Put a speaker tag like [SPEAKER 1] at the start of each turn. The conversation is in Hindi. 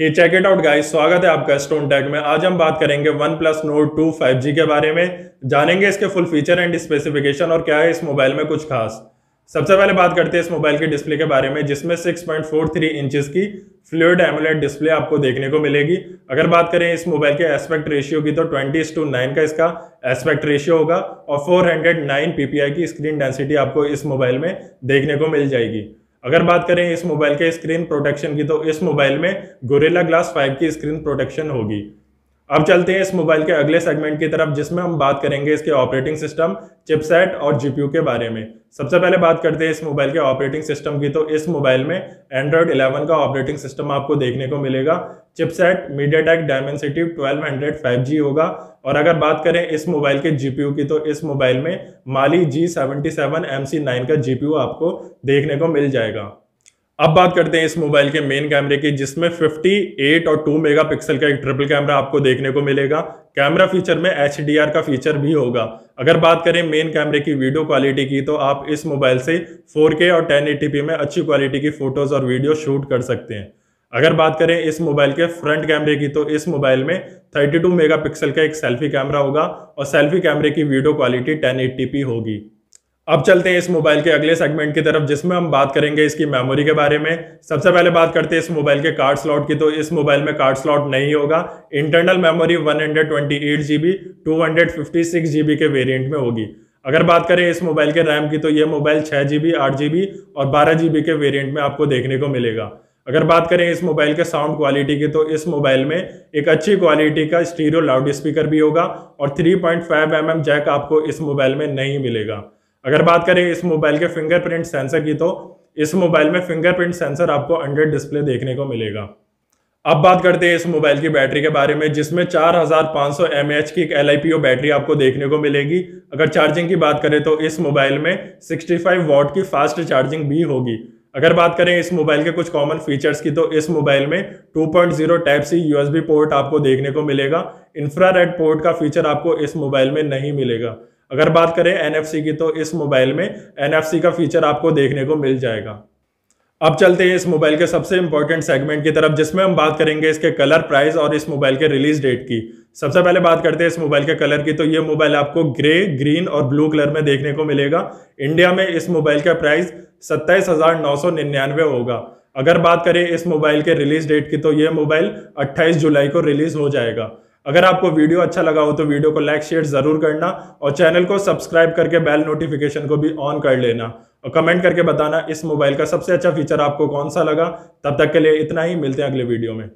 [SPEAKER 1] ये चेक इट आउट गाइस स्वागत है आपका स्टोन टैग में। आज हम बात करेंगे OnePlus Nord two five G के बारे में। जानेंगे इसके फुल फीचर एंड स्पेसिफिकेशन और क्या है इस मोबाइल में कुछ खास। सबसे पहले बात करते हैं इस मोबाइल के डिस्प्ले के बारे में, जिसमें 6.43 इंचेस की फ्लूड एमुलेट डिस्प्ले आपको देखने को मिलेगी। अगर बात करें इस मोबाइल के एस्पेक्ट रेशियो की तो 20 टू नाइन का इसका एस्पेक्ट रेशियो होगा और 409 ppi की स्क्रीन डेंसिटी आपको इस मोबाइल में देखने को मिल जाएगी। अगर बात करें इस मोबाइल के स्क्रीन प्रोटेक्शन की तो इस मोबाइल में गोरेला ग्लास 5 की स्क्रीन प्रोटेक्शन होगी। अब चलते हैं इस मोबाइल के अगले सेगमेंट की तरफ़, जिसमें हम बात करेंगे इसके ऑपरेटिंग सिस्टम, चिपसेट और जीपीयू के बारे में। सबसे पहले बात करते हैं इस मोबाइल के ऑपरेटिंग सिस्टम की तो इस मोबाइल में एंड्रॉयड 11 का ऑपरेटिंग सिस्टम आपको देखने को मिलेगा। चिपसेट मीडियाटेक डायमेंसिटी 1200 5G होगा। और अगर बात करें इस मोबाइल के जीपीयू की तो इस मोबाइल में माली जी सेवेंटी सेवन का जीपीयू आपको देखने को मिल जाएगा। अब बात करते हैं इस मोबाइल के मेन कैमरे की, जिसमें 58 और 2 मेगापिक्सल का एक ट्रिपल कैमरा आपको देखने को मिलेगा। कैमरा फीचर में एचडीआर का फीचर भी होगा। अगर बात करें मेन कैमरे की वीडियो क्वालिटी की तो आप इस मोबाइल से 4K और 1080p में अच्छी क्वालिटी की फ़ोटोज़ और वीडियो शूट कर सकते हैं। अगर बात करें इस मोबाइल के फ्रंट कैमरे की तो इस मोबाइल में 32 मेगापिक्सल का एक सेल्फी कैमरा होगा और सेल्फी कैमरे की वीडियो क्वालिटी 1080p होगी। अब चलते हैं इस मोबाइल के अगले सेगमेंट की तरफ़, जिसमें हम बात करेंगे इसकी मेमोरी के बारे में। सबसे पहले बात करते हैं इस मोबाइल के कार्ड स्लॉट की तो इस मोबाइल में कार्ड स्लॉट नहीं होगा। Internal memory one hundred twenty eight GB two hundred fifty six GB के वेरिएंट में होगी। अगर बात करें इस मोबाइल के रैम की तो ये मोबाइल छः जीबी आठ जीबी और बारह जीबी के वेरियंट में आपको देखने को मिलेगा। अगर बात करें इस मोबाइल के साउंड क्वालिटी की तो इस मोबाइल में एक अच्छी क्वालिटी का स्टीरियो लाउड स्पीकर भी होगा और 3.5 पॉइंट mm जैक आपको इस मोबाइल में नहीं मिलेगा। अगर बात करें इस मोबाइल के फिंगरप्रिंट सेंसर की तो इस मोबाइल में फिंगरप्रिंट सेंसर आपको अंडर डिस्प्ले देखने को मिलेगा। अब बात करते हैं इस मोबाइल की बैटरी के बारे में, जिसमें 4500 mAh की एक एलआईपीओ बैटरी आपको देखने को मिलेगी। अगर चार्जिंग की बात करें तो इस मोबाइल में 65 वॉट की फास्ट चार्जिंग भी होगी। अगर बात करें इस मोबाइल के कुछ कॉमन फीचर्स की तो इस मोबाइल में 2.0 टाइप सी यूएसबी पोर्ट आपको देखने को मिलेगा। इंफ्रारेड पोर्ट का फीचर आपको इस मोबाइल में नहीं मिलेगा। अगर बात करें एनएफसी की तो इस मोबाइल में एनएफसी का फीचर आपको देखने को मिल जाएगा। अब चलते हैं इस मोबाइल के सबसे इंपॉर्टेंट सेगमेंट की तरफ़, जिसमें हम बात करेंगे इसके कलर प्राइस और इस मोबाइल के रिलीज़ डेट की। सबसे पहले बात करते हैं इस मोबाइल के कलर की तो ये मोबाइल आपको ग्रे ग्रीन और ब्लू कलर में देखने को मिलेगा। इंडिया में इस मोबाइल का प्राइस सत्ताईस होगा। अगर बात करें इस मोबाइल के रिलीज़ डेट की तो ये मोबाइल 28 जुलाई को रिलीज़ हो जाएगा। अगर आपको वीडियो अच्छा लगा हो तो वीडियो को लाइक, शेयर ज़रूर करना और चैनल को सब्सक्राइब करके बेल नोटिफिकेशन को भी ऑन कर लेना। और कमेंट करके बताना इस मोबाइल का सबसे अच्छा फीचर आपको कौन सा लगा। तब तक के लिए इतना ही, मिलते हैं अगले वीडियो में।